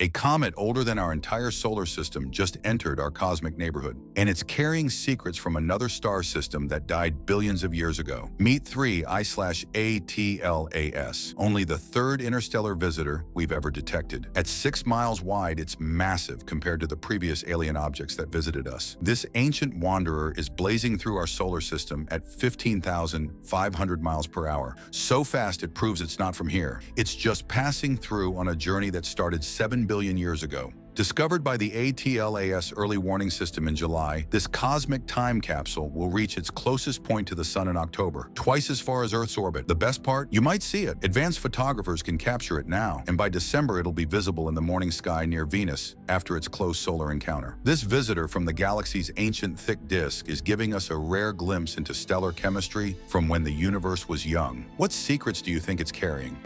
A comet older than our entire solar system just entered our cosmic neighborhood, and it's carrying secrets from another star system that died billions of years ago. Meet 3 I-ATLAS, only the third interstellar visitor we've ever detected. At six miles wide, it's massive compared to the previous alien objects that visited us. This ancient wanderer is blazing through our solar system at 15,500 miles per hour. So fast it proves it's not from here. It's just passing through on a journey that started 7 billion years ago. Discovered by the ATLAS early warning system in July, this cosmic time capsule will reach its closest point to the Sun in October, twice as far as Earth's orbit. The best part? You might see it. Advanced photographers can capture it now, and by December it'll be visible in the morning sky near Venus after its close solar encounter. This visitor from the galaxy's ancient thick disk is giving us a rare glimpse into stellar chemistry from when the universe was young. What secrets do you think it's carrying?